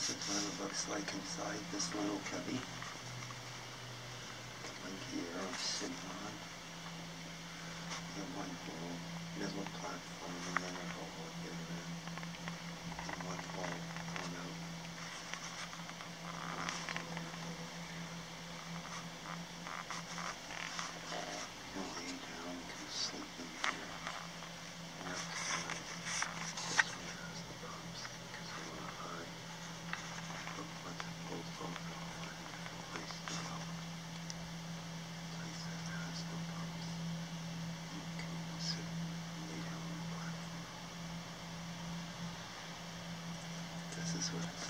This is what it looks like inside this little cubby. Like here I'm sitting on. and one little platform this works.